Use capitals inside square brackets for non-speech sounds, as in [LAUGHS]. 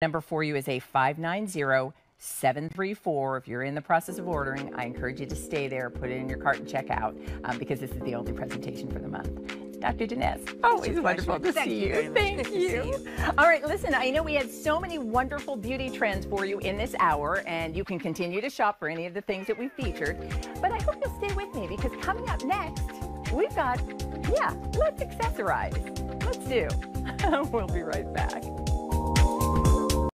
Number for you is a five nine zero seven three four. If you're in the process of ordering, I encourage you to stay there, put it in your cart and check out um, because this is the only presentation for the month. Dr. Dinesh, oh, always wonderful to Thank see you you. Thank you. you. All right, listen, I know we had so many wonderful beauty trends for you in this hour, and you can continue to shop for any of the things that we featured. But I hope you'll stay with me because coming up next, we've got, yeah, let's accessorize. Let's do. [LAUGHS] we'll be right back.